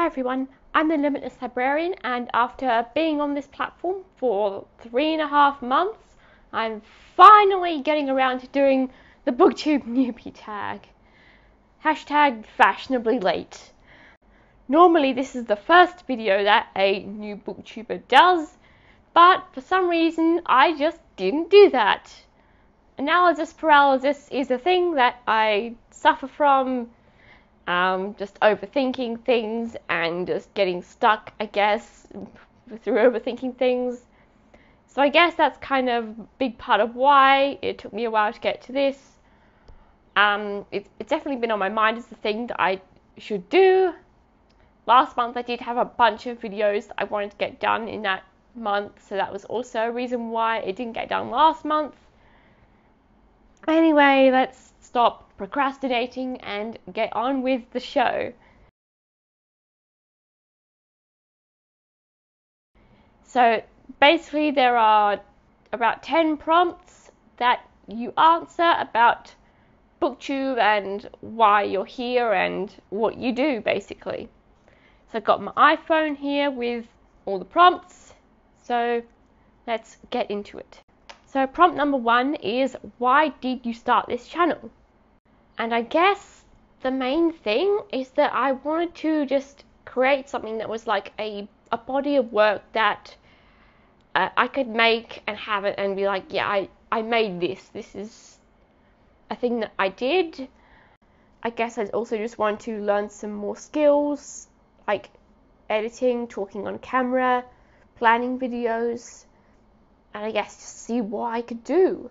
Hi everyone, I'm the Limitless Librarian, and after being on this platform for three and a half months, I'm finally getting around to doing the BookTube newbie tag. Hashtag fashionably late. Normally, this is the first video that a new booktuber does, but for some reason, I just didn't do that. Analysis paralysis is a thing that I suffer from um, just overthinking things and just getting stuck, I guess, through overthinking things. So I guess that's kind of a big part of why it took me a while to get to this. Um, it's, it's definitely been on my mind as the thing that I should do. Last month I did have a bunch of videos that I wanted to get done in that month, so that was also a reason why it didn't get done last month. Anyway, let's stop procrastinating and get on with the show. So basically, there are about 10 prompts that you answer about BookTube and why you're here and what you do, basically. So I've got my iPhone here with all the prompts. So let's get into it. So prompt number one is why did you start this channel? And I guess the main thing is that I wanted to just create something that was like a, a body of work that uh, I could make and have it and be like, yeah, I, I made this. This is a thing that I did. I guess I also just want to learn some more skills like editing, talking on camera, planning videos, and I guess just see what I could do.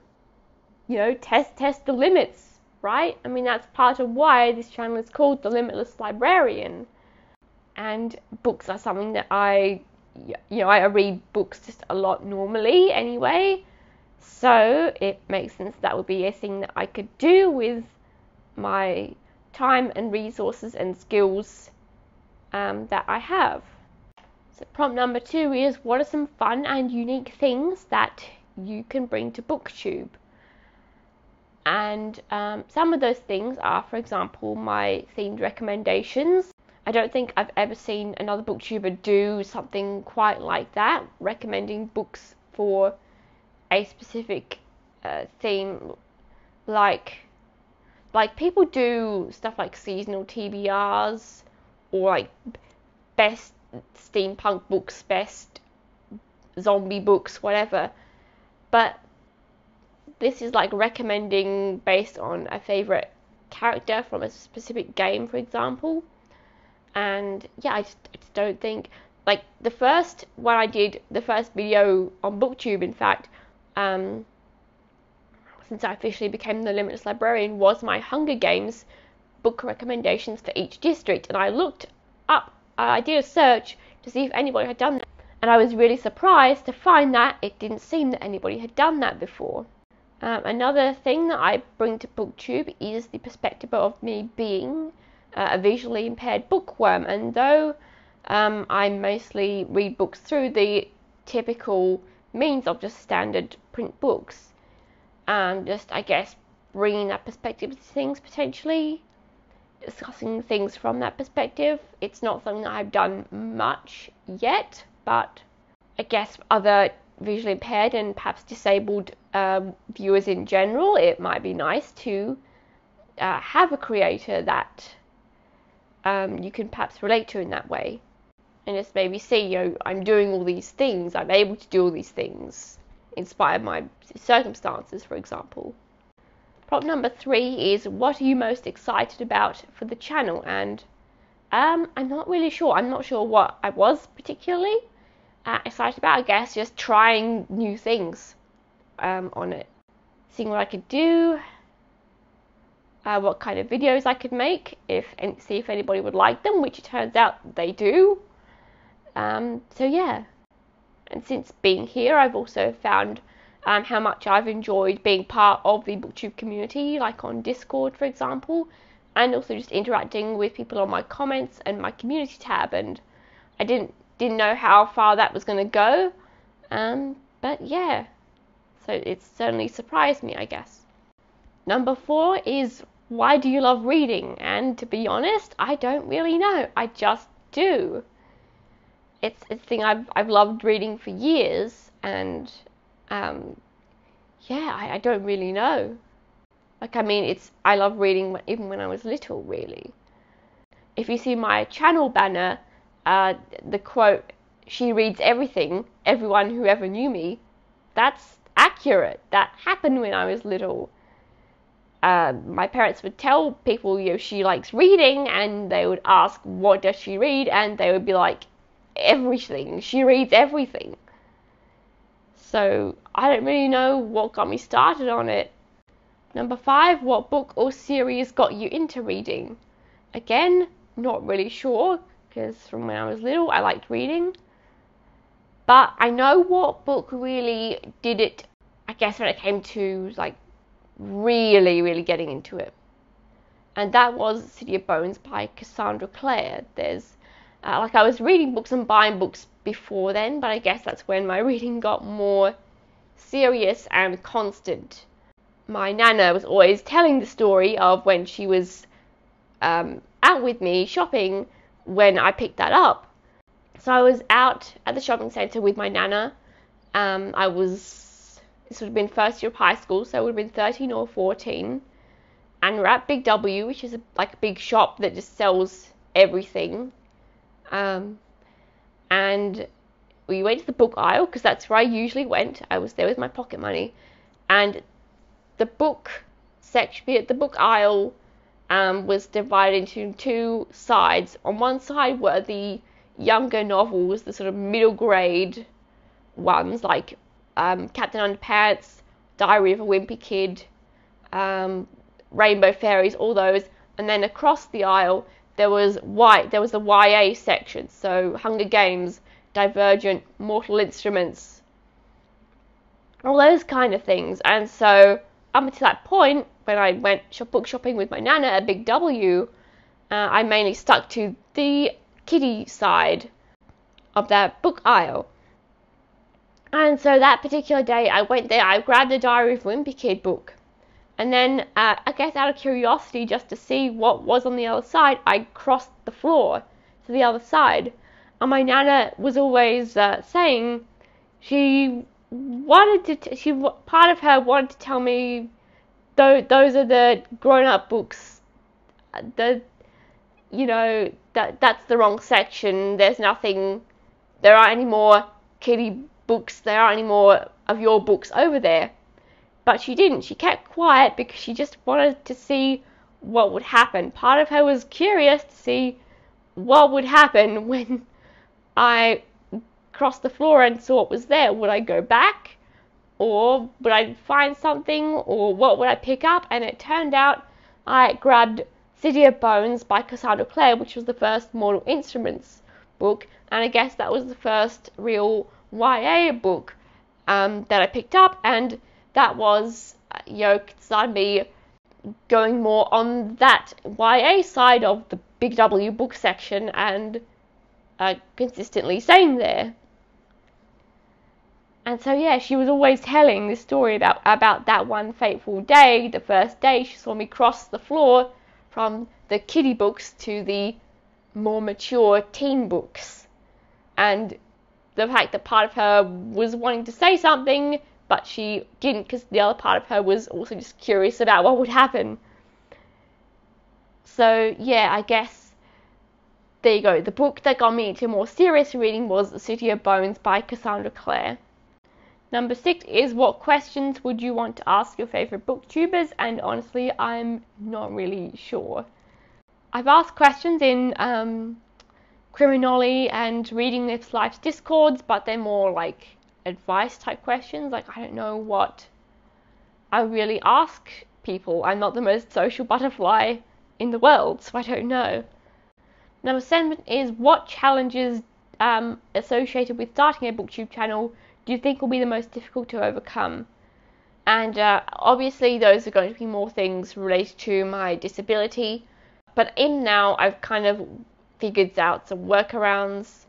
You know, test test the limits right? I mean, that's part of why this channel is called The Limitless Librarian. And books are something that I, you know, I read books just a lot normally anyway. So it makes sense that would be a thing that I could do with my time and resources and skills um, that I have. Prompt number two is what are some fun and unique things that you can bring to BookTube? And um, some of those things are, for example, my themed recommendations. I don't think I've ever seen another booktuber do something quite like that, recommending books for a specific uh, theme. Like, like people do stuff like seasonal TBRs or like best steampunk books, best zombie books, whatever. But this is like recommending based on a favorite character from a specific game, for example. And yeah, I just, I just don't think like the first one I did, the first video on BookTube, in fact, um, since I officially became the Limitless Librarian, was my Hunger Games book recommendations for each district, and I looked up, I did a search to see if anybody had done that, and I was really surprised to find that it didn't seem that anybody had done that before. Um, another thing that I bring to BookTube is the perspective of me being uh, a visually impaired bookworm. And though um, I mostly read books through the typical means of just standard print books, and just, I guess, bringing that perspective to things potentially, discussing things from that perspective. It's not something that I've done much yet, but I guess other visually impaired and perhaps disabled um, viewers in general, it might be nice to uh, have a creator that um, you can perhaps relate to in that way. And just maybe see, you know, I'm doing all these things, I'm able to do all these things in spite of my circumstances, for example. Prompt number three is what are you most excited about for the channel? And um, I'm not really sure. I'm not sure what I was particularly uh, excited about, I guess, just trying new things um, on it. Seeing what I could do, uh, what kind of videos I could make, if and see if anybody would like them, which it turns out they do. Um, so yeah, and since being here, I've also found um, how much I've enjoyed being part of the BookTube community, like on Discord, for example, and also just interacting with people on my comments and my community tab. And I didn't didn't know how far that was going to go. Um, but yeah, so it certainly surprised me, I guess. Number four is why do you love reading? And to be honest, I don't really know. I just do. It's it's a thing I've I've loved reading for years, and um, yeah, I, I don't really know. Like I mean, it's I love reading even when I was little, really. If you see my channel banner, uh, the quote "She reads everything. Everyone who ever knew me," that's accurate. That happened when I was little. Uh, my parents would tell people, you know, she likes reading, and they would ask, what does she read? And they would be like, everything. She reads everything. So I don't really know what got me started on it. Number five, what book or series got you into reading? Again, not really sure, because from when I was little, I liked reading. But I know what book really did it, I guess, when it came to like really, really getting into it. And that was City of Bones by Cassandra Clare. There's, uh, like, I was reading books and buying books before then, but I guess that's when my reading got more serious and constant. My nana was always telling the story of when she was um, out with me shopping when I picked that up. So I was out at the shopping centre with my nana. Um, I was this would have been first year of high school, so it would have been 13 or 14. And we're at Big W, which is a, like a big shop that just sells everything. Um, and we went to the book aisle because that's where I usually went. I was there with my pocket money, and the book section, the, the book aisle, um, was divided into two sides. On one side were the younger novels, the sort of middle grade ones, like um, Captain Underpants, Diary of a Wimpy Kid, um, Rainbow Fairies, all those. And then across the aisle, there was white. There was the YA section, so Hunger Games, Divergent, Mortal Instruments, all those kind of things. And so up until that point, when I went shop- book shopping with my nana at Big W, uh, I mainly stuck to the kiddie side of that book aisle. And so that particular day, I went there, I grabbed the Diary of Wimpy Kid book. And then, uh, I guess out of curiosity, just to see what was on the other side, I crossed the floor to the other side. And my nana was always uh, saying she wanted to, t- she part of her wanted to tell me, th- those are the grown-up books. The, you know, that that's the wrong section. There's nothing. There aren't any more kiddie books, there aren't any more of your books over there. But she didn't. She kept quiet because she just wanted to see what would happen. Part of her was curious to see what would happen when I crossed the floor and saw what was there. Would I go back? Or would I find something? Or what would I pick up? And it turned out I grabbed City of Bones by Cassandra Clare, which was the first Mortal Instruments book. And I guess that was the first real YA book um, that I picked up, and that was, know, started me going more on that YA side of the Big W book section and uh, consistently staying there. And so yeah, she was always telling this story about about that one fateful day, the first day she saw me cross the floor from the kiddie books to the more mature teen books. And the fact that part of her was wanting to say something, but she didn't because the other part of her was also just curious about what would happen. So, yeah, I guess there you go. The book that got me into more serious reading was The City of Bones by Cassandra Clare. Number six is what questions would you want to ask your favourite booktubers? And honestly, I'm not really sure. I've asked questions in um, Criminoli and Reading This Life's Discords, but they're more like advice type questions. Like, I don't know what I really ask people. I'm not the most social butterfly in the world, so I don't know. Number seven is what challenges um, associated with starting a booktube channel do you think will be the most difficult to overcome? And uh, obviously, those are going to be more things related to my disability. But in now, I've kind of figured out some workarounds.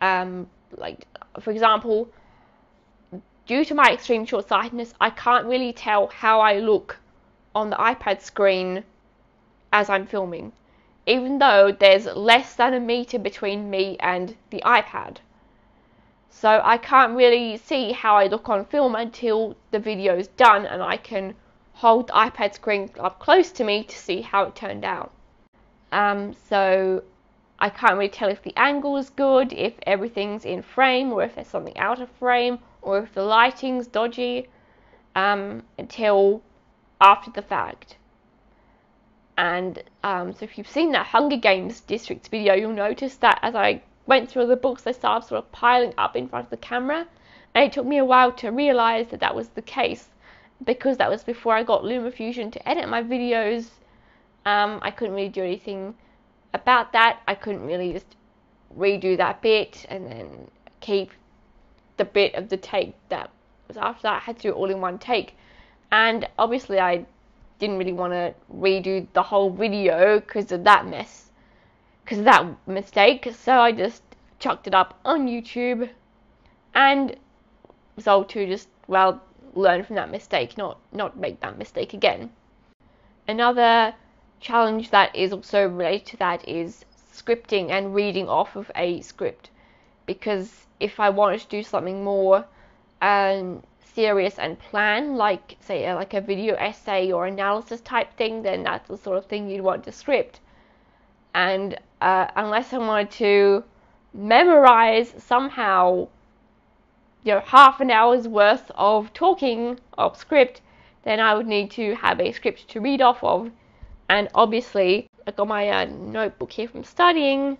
Um, like, for example, due to my extreme short sightedness, I can't really tell how I look on the iPad screen as I'm filming. even though there's less than a meter between me and the iPad. So I can't really see how I look on film until the video is done and I can hold the iPad screen up close to me to see how it turned out. Um, so I can't really tell if the angle is good, if everything's in frame, or if there's something out of frame, or if the lighting's dodgy, um, until after the fact. And um, so if you've seen that Hunger Games Districts video, you'll notice that as I went through the books, they started sort of piling up in front of the camera. And it took me a while to realise that that was the case because that was before I got LumaFusion to edit my videos. Um, I couldn't really do anything about that. I couldn't really just redo that bit and then keep the bit of the take that was after that. I had to do it all in one take. And obviously, I didn't really want to redo the whole video because of that mess, because of that mistake. So I just chucked it up on YouTube and resolved to just, well, learn from that mistake, not, not make that mistake again. Another challenge that is also related to that is scripting and reading off of a script. Because if I wanted to do something more um, serious and plan, like say like a video essay or analysis type thing, then that's the sort of thing you'd want to script. And uh, unless I wanted to memorize somehow, you know, half an hour's worth of talking of script, then I would need to have a script to read off of. And obviously, I got my uh, notebook here from studying,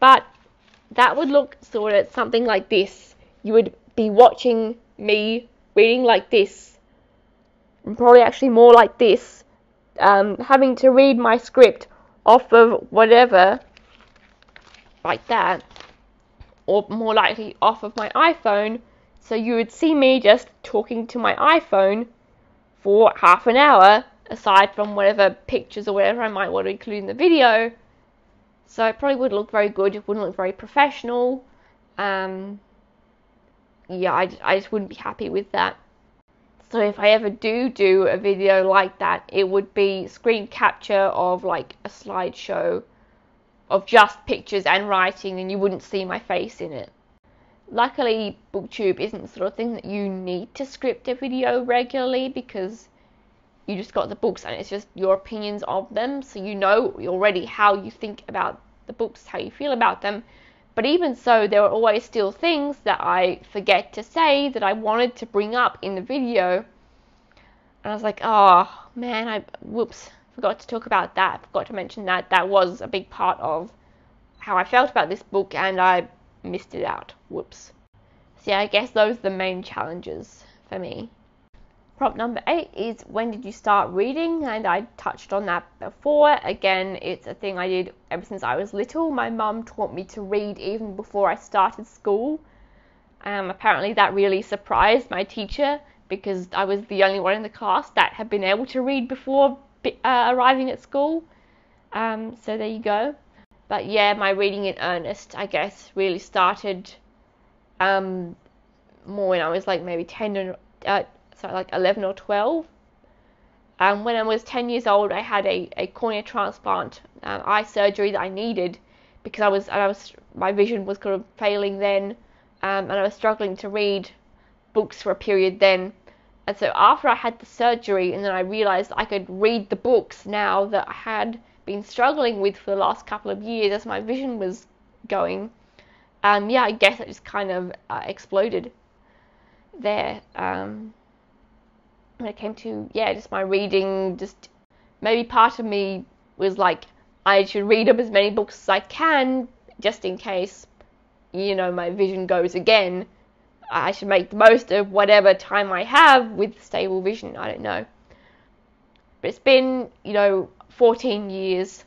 but that would look sort of something like this. You would be watching me reading like this, probably actually more like this, um, having to read my script off of whatever, like that, or more likely off of my iPhone. So you would see me just talking to my iPhone for half an hour, aside from whatever pictures or whatever I might want to include in the video. So it probably wouldn't look very good. It wouldn't look very professional. Um, yeah, I, I just wouldn't be happy with that. So if I ever do do a video like that, it would be screen capture of like a slideshow of just pictures and writing, and you wouldn't see my face in it. Luckily, BookTube isn't the sort of thing that you need to script a video regularly because you just got the books and it's just your opinions of them, so you know already how you think about the books, how you feel about them. But even so, there are always still things that I forget to say that I wanted to bring up in the video. And I was like, oh man, I whoops, forgot to talk about that. Forgot to mention that. That was a big part of how I felt about this book, and I missed it out. Whoops. So yeah, I guess those are the main challenges for me. Prompt number eight is when did you start reading? And I touched on that before. Again, it's a thing I did ever since I was little. My mum taught me to read even before I started school. Um, apparently, that really surprised my teacher because I was the only one in the class that had been able to read before uh, arriving at school. Um, so there you go. But yeah, my reading in earnest, I guess, really started um, more when I was like maybe 10 or uh, so like 11 or 12. Um, when I was 10 years old, I had a, a cornea transplant, uh, eye surgery that I needed because I was, and I was my vision was kind of failing then, um, and I was struggling to read books for a period then. And so after I had the surgery, and then I realized I could read the books now that I had been struggling with for the last couple of years as my vision was going. Um, yeah, I guess it just kind of uh, exploded there. Um, when it came to yeah just my reading just maybe part of me was like I should read up as many books as I can just in case you know my vision goes again. I should make the most of whatever time I have with stable vision I don't know. But it's been you know 14 years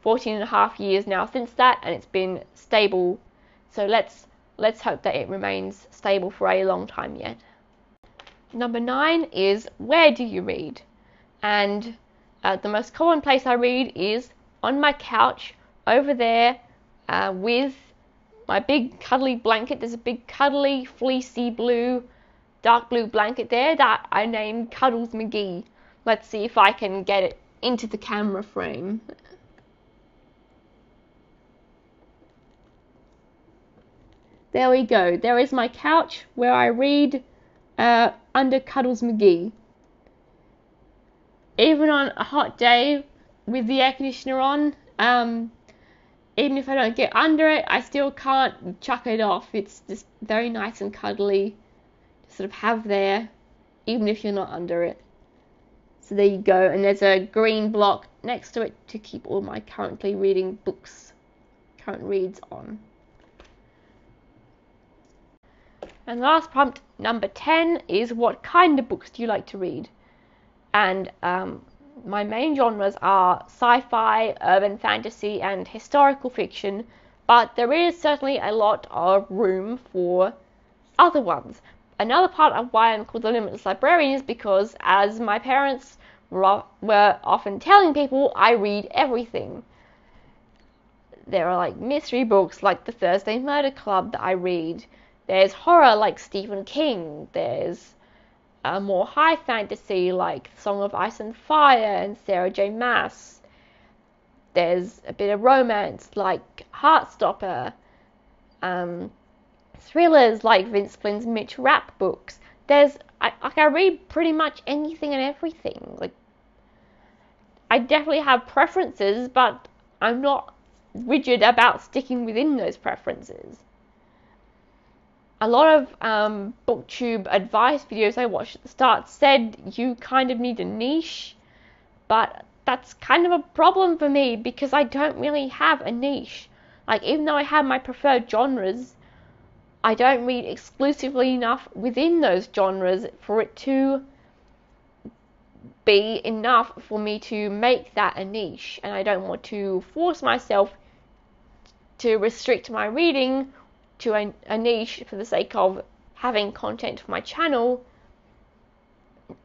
14 and a half years now since that and it's been stable. So let's let's hope that it remains stable for a long time yet Number nine is where do you read? And uh, the most common place I read is on my couch over there uh, with my big cuddly blanket. There's a big cuddly, fleecy blue, dark blue blanket there that I named Cuddles McGee. Let's see if I can get it into the camera frame. There we go. There is my couch where I read uh, under Cuddles McGee. Even on a hot day with the air conditioner on, um, even if I don't get under it, I still can't chuck it off. It's just very nice and cuddly to sort of have there, even if you're not under it. So there you go, and there's a green block next to it to keep all my currently reading books, current reads on. And last prompt, number 10, is what kind of books do you like to read? And um, my main genres are sci fi, urban fantasy, and historical fiction, but there is certainly a lot of room for other ones. Another part of why I'm called the Limitless Librarian is because, as my parents were often telling people, I read everything. There are like mystery books like the Thursday Murder Club that I read. There's horror like Stephen King. There's a more high fantasy like Song of Ice and Fire and Sarah J. Maas. There's a bit of romance like Heartstopper. Um, thrillers like Vince Flynn's Mitch Rapp books. There's I, like I read pretty much anything and everything. Like I definitely have preferences, but I'm not rigid about sticking within those preferences a lot of um, booktube advice videos I watched at the start said you kind of need a niche, but that's kind of a problem for me because I don't really have a niche. Like, even though I have my preferred genres, I don't read exclusively enough within those genres for it to be enough for me to make that a niche. And I don't want to force myself to restrict my reading to a, a niche for the sake of having content for my channel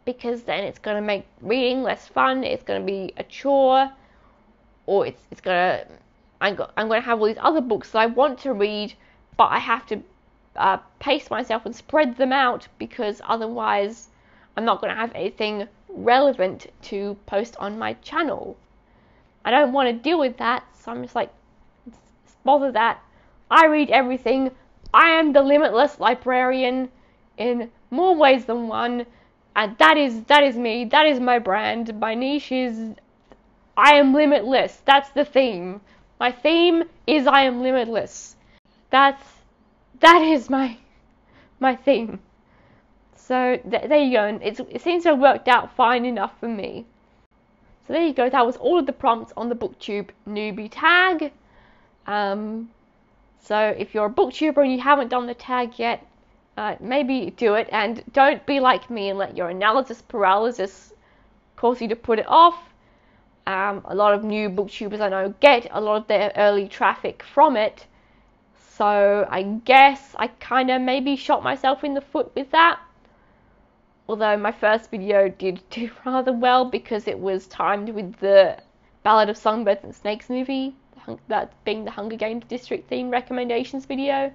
because then it's going to make reading less fun, it's going to be a chore, or it's, it's going to, I'm, go, I'm going to have all these other books that I want to read, but I have to uh, pace myself and spread them out because otherwise I'm not going to have anything relevant to post on my channel. I don't want to deal with that, so I'm just like, bother that. I read everything. I am the limitless librarian in more ways than one. And that is that is me. That is my brand. My niche is I am limitless. That's the theme. My theme is I am limitless. That's that is my my theme. So th- there you go. And it seems to have worked out fine enough for me. So there you go. That was all of the prompts on the BookTube newbie tag. Um, so if you're a booktuber and you haven't done the tag yet, uh, maybe do it and don't be like me and let your analysis paralysis cause you to put it off. Um, a lot of new booktubers I know get a lot of their early traffic from it. So I guess I kind of maybe shot myself in the foot with that. Although my first video did do rather well because it was timed with the Ballad of Songbirds and Snakes movie that being the Hunger Games district theme recommendations video.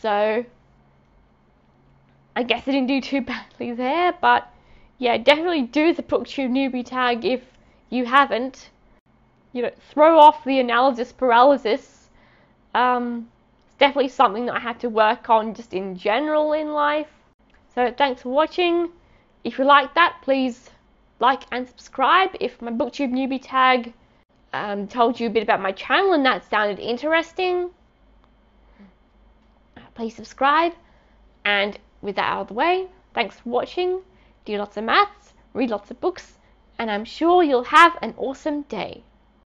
So I guess I didn't do too badly there, but yeah, definitely do the BookTube newbie tag if you haven't. You know, throw off the analysis paralysis. Um, it's definitely something that I had to work on just in general in life. So thanks for watching. If you like that, please like and subscribe. If my BookTube newbie tag um, told you a bit about my channel and that sounded interesting, please subscribe. And with that out of the way, thanks for watching. Do lots of maths, read lots of books, and I'm sure you'll have an awesome day.